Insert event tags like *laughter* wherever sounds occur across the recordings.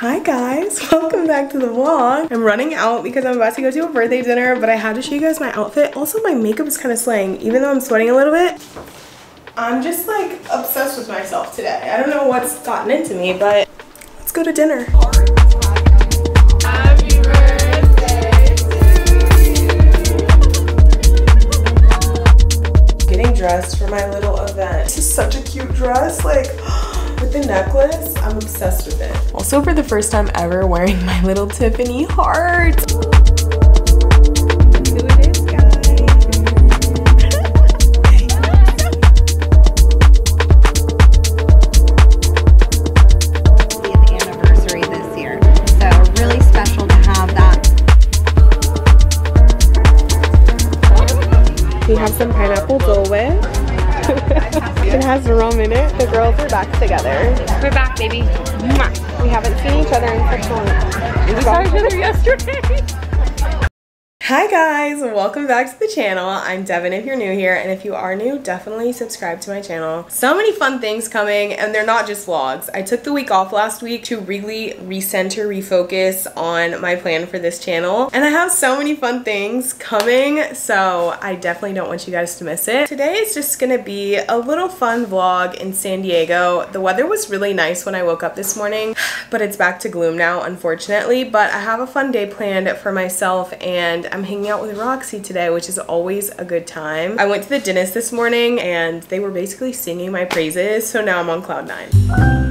Hi guys, *laughs* welcome back to the vlog. I'm running out because I'm about to go to a birthday dinner, but I had to show you guys my outfit. Also, my makeup is kind of slaying, even though I'm sweating a little bit. I'm just like obsessed with myself today. I don't know what's gotten into me, but let's go to dinner. Getting dressed for my little event. This is such a cute dress, like with the necklace, I'm obsessed with it. Also for the first time ever wearing my little Tiffany heart. Has rum in it. The girls are back together. We're back, baby. We haven't seen each other in such long. We saw each other yesterday. *laughs* Hi guys, welcome back to the channel. I'm Devon if you're new here, and if you are new, definitely subscribe to my channel. So many fun things coming, and they're not just vlogs. I took the week off last week to really recenter, refocus on my plan for this channel, and I have so many fun things coming, so I definitely don't want you guys to miss it. Today is just gonna be a little fun vlog in San Diego. The weather was really nice when I woke up this morning, but it's back to gloom now, unfortunately, but I have a fun day planned for myself, and I'm hanging out with Roxy today, which is always a good time. I went to the dentist this morning and they were basically singing my praises, so now I'm on cloud nine.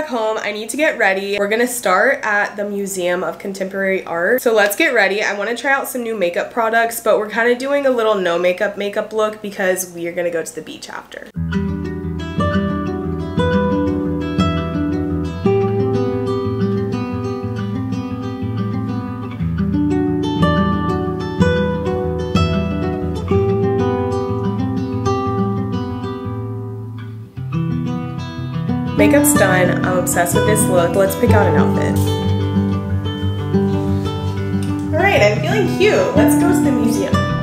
Back home, I need to get ready. We're gonna start at the Museum of Contemporary Art. So let's get ready. I wanna try out some new makeup products, but we're kind of doing a little no makeup makeup look because we are gonna go to the beach after. Makeup's done. I'm obsessed with this look. Let's pick out an outfit. All right, I'm feeling cute. Let's go to the museum.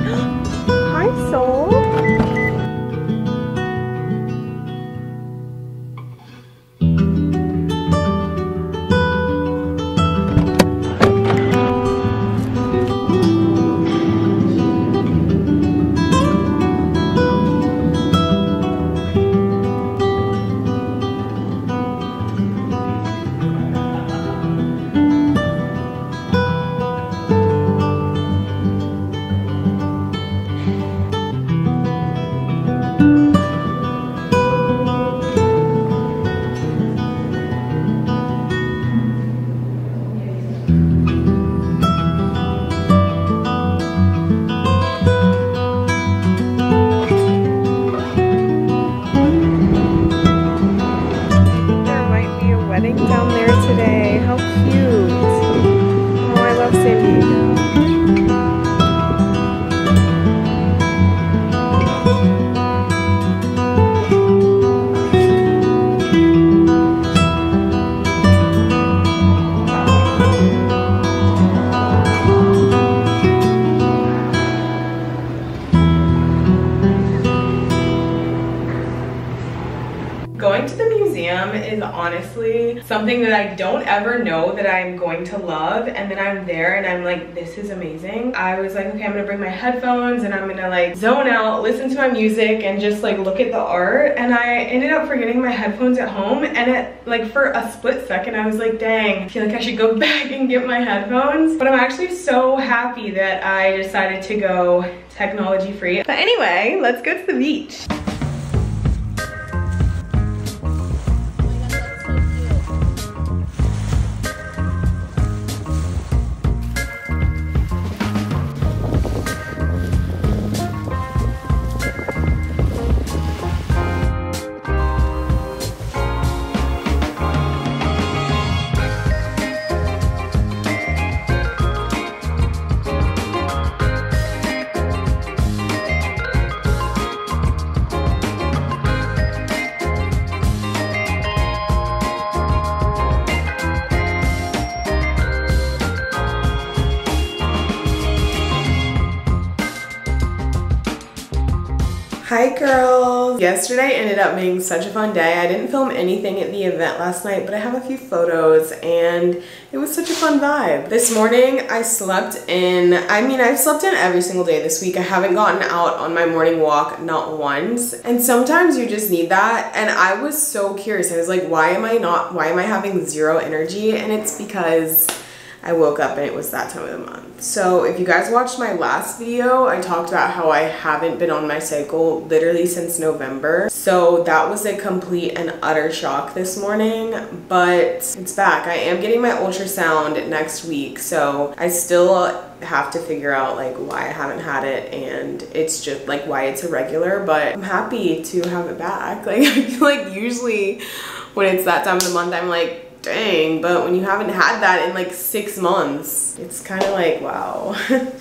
That I don't ever know that I'm going to love and then I'm there and I'm like this is amazing. I was like okay I'm gonna bring my headphones and I'm gonna like zone out, listen to my music and just like look at the art and I ended up forgetting my headphones at home and it like for a split second I was like dang I feel like I should go *laughs* back and get my headphones but I'm actually so happy that I decided to go technology free. But anyway let's go to the beach. Hi girls! Yesterday ended up being such a fun day. I didn't film anything at the event last night, but I have a few photos and it was such a fun vibe. This morning I slept in, I mean I've slept in every single day this week. I haven't gotten out on my morning walk, not once. And sometimes you just need that. And I was so curious. I was like, why am I not, why am I having zero energy? And it's because I woke up and it was that time of the month. So if you guys watched my last video, I talked about how I haven't been on my cycle literally since November. So that was a complete and utter shock this morning, but it's back. I am getting my ultrasound next week. So I still have to figure out like why I haven't had it and it's just like why it's irregular, but I'm happy to have it back. *laughs* Like I feel like usually when it's that time of the month, I'm like, dang, but when you haven't had that in like six months, it's kind of like, wow. *laughs*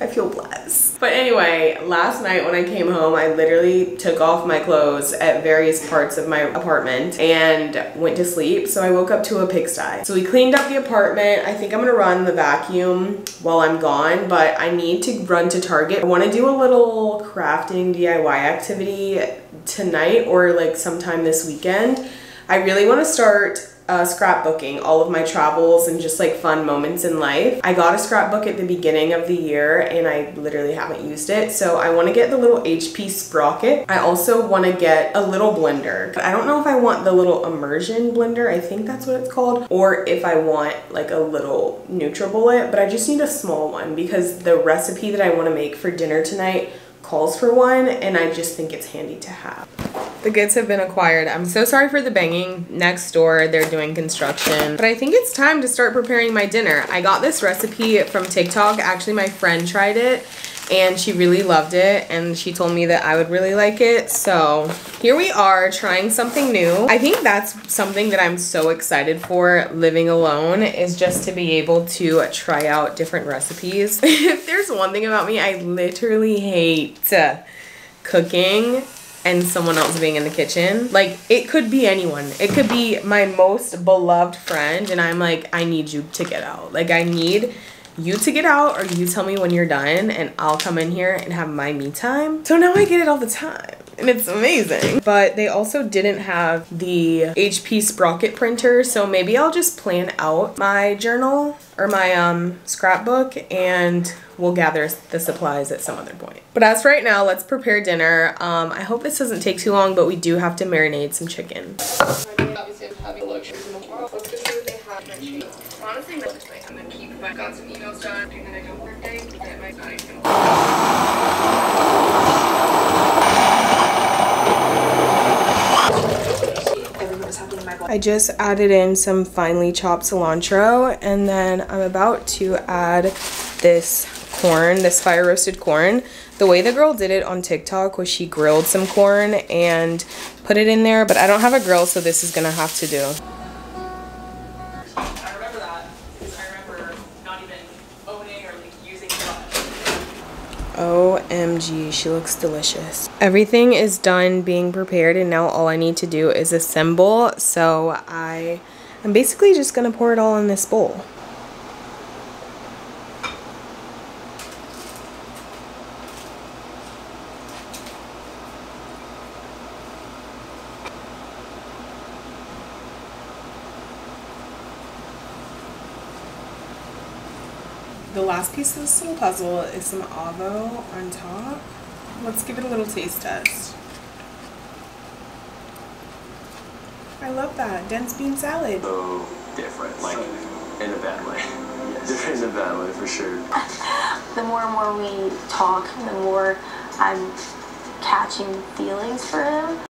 I feel blessed. But anyway, last night when I came home, I literally took off my clothes at various parts of my apartment and went to sleep. So I woke up to a pigsty. So we cleaned up the apartment. I think I'm gonna run the vacuum while I'm gone, but I need to run to Target. I wanna do a little crafting DIY activity tonight or like sometime this weekend. I really wanna start uh, scrapbooking all of my travels and just like fun moments in life. I got a scrapbook at the beginning of the year and I literally haven't used it. So I want to get the little HP sprocket. I also want to get a little blender. I don't know if I want the little immersion blender. I think that's what it's called. Or if I want like a little NutriBullet, but I just need a small one because the recipe that I want to make for dinner tonight calls for one and I just think it's handy to have. The goods have been acquired. I'm so sorry for the banging. Next door, they're doing construction. But I think it's time to start preparing my dinner. I got this recipe from TikTok. Actually, my friend tried it and she really loved it and she told me that I would really like it. So here we are trying something new. I think that's something that I'm so excited for living alone is just to be able to try out different recipes. *laughs* if there's one thing about me, I literally hate cooking and someone else being in the kitchen. Like it could be anyone. It could be my most beloved friend and I'm like, I need you to get out. Like I need you to get out or you tell me when you're done and I'll come in here and have my me time. So now I get it all the time and it's amazing. But they also didn't have the HP Sprocket printer, so maybe I'll just plan out my journal or my um, scrapbook and we'll gather the supplies at some other point. But as right now, let's prepare dinner. Um, I hope this doesn't take too long, but we do have to marinate some chicken. Honestly, I'm gonna keep, I got some emails done, and I don't work day, get my I just added in some finely chopped cilantro and then I'm about to add this corn, this fire roasted corn. The way the girl did it on TikTok was she grilled some corn and put it in there, but I don't have a grill, so this is gonna have to do. OMG, she looks delicious. Everything is done being prepared and now all I need to do is assemble. So I am basically just gonna pour it all in this bowl. The last piece of this little puzzle is some avo on top. Let's give it a little taste test. I love that. Dense bean salad. So different, like in a bad way. Yes. Different *laughs* in a bad way, for sure. *laughs* the more and more we talk, the more I'm catching feelings for him.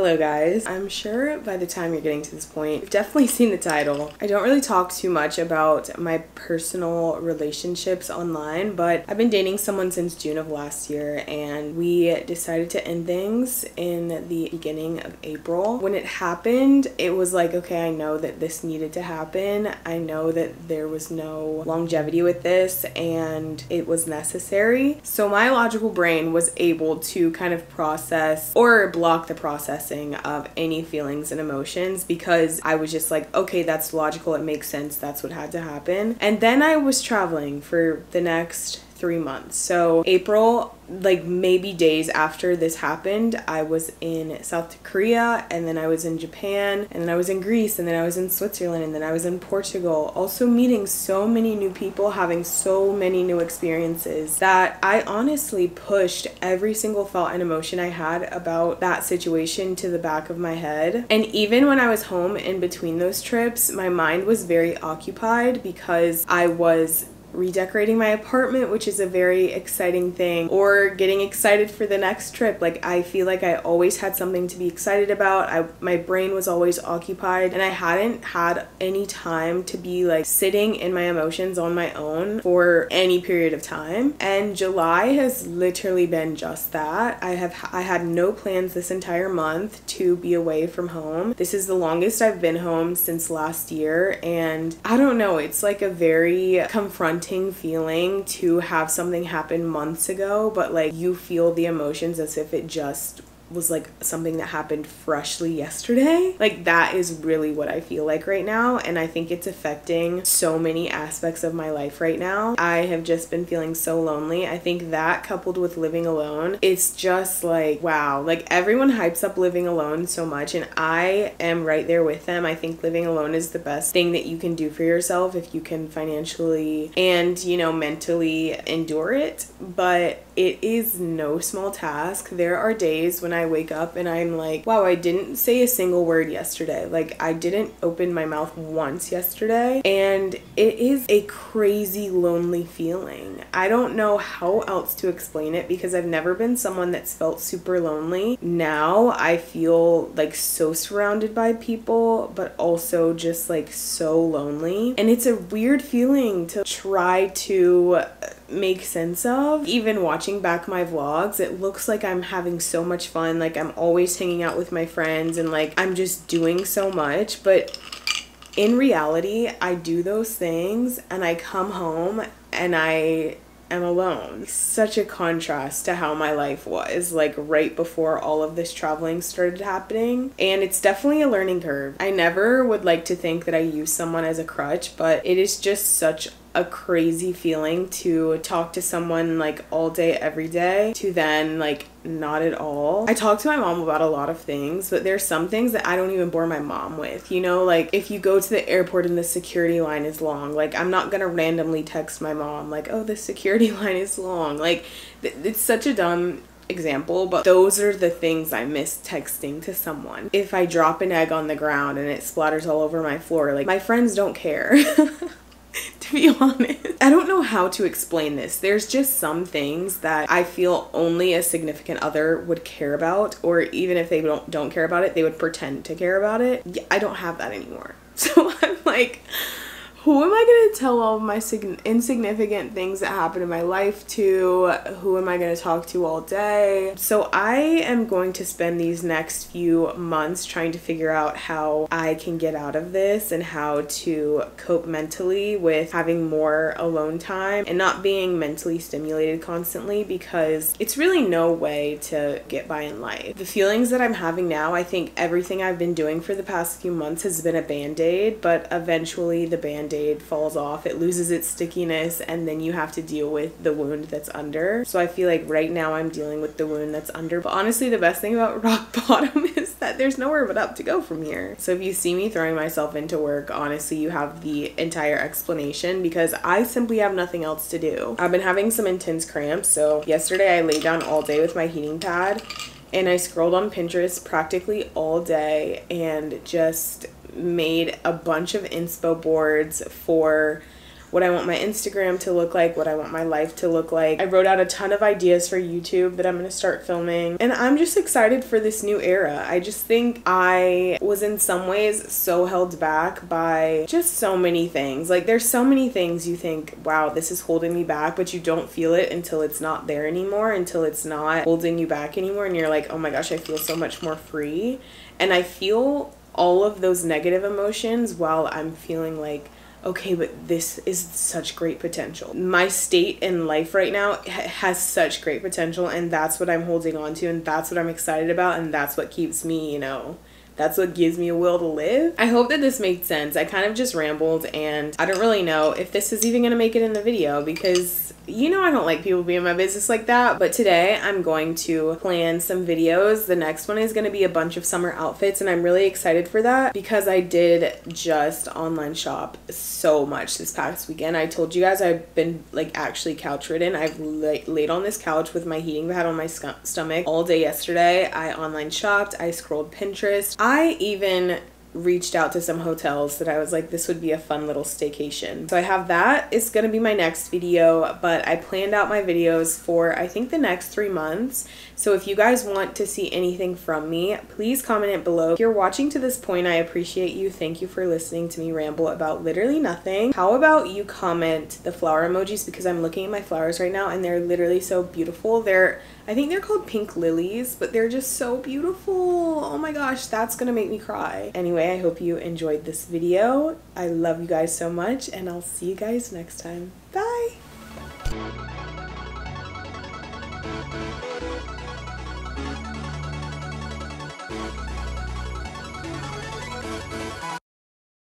Hello guys. I'm sure by the time you're getting to this point, you've definitely *laughs* seen the title. I don't really talk too much about my personal relationships online, but I've been dating someone since June of last year and we decided to end things in the beginning of April. When it happened, it was like, okay, I know that this needed to happen. I know that there was no longevity with this and it was necessary. So my logical brain was able to kind of process or block the process processing of any feelings and emotions because I was just like, okay, that's logical. It makes sense. That's what had to happen. And then I was traveling for the next three months. So, April, like maybe days after this happened, I was in South Korea and then I was in Japan and then I was in Greece and then I was in Switzerland and then I was in Portugal. Also, meeting so many new people, having so many new experiences that I honestly pushed every single thought and emotion I had about that situation to the back of my head. And even when I was home in between those trips, my mind was very occupied because I was redecorating my apartment, which is a very exciting thing, or getting excited for the next trip. Like I feel like I always had something to be excited about. I my brain was always occupied and I hadn't had any time to be like sitting in my emotions on my own for any period of time. And July has literally been just that. I have I had no plans this entire month to be away from home. This is the longest I've been home since last year and I don't know, it's like a very confronting feeling to have something happen months ago, but like you feel the emotions as if it just was like something that happened freshly yesterday. Like that is really what I feel like right now and I think it's affecting so many aspects of my life right now. I have just been feeling so lonely. I think that coupled with living alone, it's just like wow, like everyone hypes up living alone so much and I am right there with them. I think living alone is the best thing that you can do for yourself if you can financially and, you know, mentally endure it, but it is no small task. There are days when I wake up and I'm like, wow, I didn't say a single word yesterday. Like, I didn't open my mouth once yesterday. And it is a crazy, lonely feeling. I don't know how else to explain it because I've never been someone that's felt super lonely. Now I feel like so surrounded by people, but also just like so lonely. And it's a weird feeling to try to make sense of. Even watching back my vlogs, it looks like I'm having so much fun. Like I'm always hanging out with my friends and like I'm just doing so much. But in reality, I do those things and I come home and I am alone. Such a contrast to how my life was, like right before all of this traveling started happening. And it's definitely a learning curve. I never would like to think that I use someone as a crutch, but it is just such a crazy feeling to talk to someone like all day every day to then like not at all. I talk to my mom about a lot of things, but there's some things that I don't even bore my mom with. You know, like if you go to the airport and the security line is long, like I'm not going to randomly text my mom like, "Oh, the security *laughs* line is long." Like it's such a dumb example, but those are the things I miss texting to someone. If I drop an egg on the ground and it splatters all over my floor, like my friends don't care. *laughs* *laughs* to be honest. I don't know how to explain this. There's just some things that I feel only a significant other would care about or even if they don't don't care about it, they would pretend to care about it. I don't have that anymore. *laughs* So I'm like who am I going to tell all of my sig- insignificant things that happen in my life to? Who am I going to talk to all day? So I am going to spend these next few months trying to figure out how I can get out of this and how to cope mentally with having more alone time and not being mentally stimulated constantly because it's really no way to get by in life. The feelings that I'm having now, I think everything I've been doing for the past few months has been a band aid, but eventually the band band-aid falls off it loses its stickiness and then you have to deal with the wound that's under. So i feel like right now i'm dealing with the wound that's under. But honestly the best thing about *laughs* rock bottom *laughs* is that there's nowhere but up to go from here. So if you see me throwing myself into work honestly you have the entire explanation because i simply have nothing else to do. I've been having some intense cramps. So yesterday i laid down all day with my heating pad and I scrolled on Pinterest practically all day and just made a bunch of inspo boards for what I want my Instagram to look like, what I want my life to look like. I wrote out a ton of ideas for YouTube that I'm going to start filming. And I'm just excited for this new era. I just think I was in some ways so held back by just so many things. Like there's so many things you think, wow, this is holding me back, but you don't feel it until it's not there anymore, until it's not holding you back anymore and you're like, "Oh my gosh, I feel so much more free." And I feel all of those negative emotions while I'm feeling like okay, but this is such great potential. My state in life right now has such great potential, and that's what I'm holding on to, and that's what I'm excited about, and that's what keeps me, you know, that's what gives me a will to live. I hope that this made sense. I kind of just rambled and I don't really know if this is even to make it in the video because you know I don't like people being in my business like that, but today I'm going to plan some videos. The next one is going to be a bunch of summer outfits and I'm really excited for that because I did just online shop so much this past weekend. I told you guys I've been like actually couch ridden. I've la laid on this couch with my heating pad on my stomach all day yesterday. I online shopped, I scrolled Pinterest. I even reached out to some hotels that I was like, this would be a fun little staycation. So I have that. It's going to be my next video, but I planned out my videos for, I think, the next three months. So if you guys want to see anything from me, please comment it below. If you're watching to this point, I appreciate you. Thank you for listening to me ramble about literally nothing. How about you comment the flower emojis because I'm looking at my flowers right now and they're literally so beautiful. They're I think they're called pink lilies, but they're just so beautiful. Oh my gosh, that's gonna make me cry. Anyway, I hope you enjoyed this video. I love you guys so much, and I'll see you guys next time. Bye!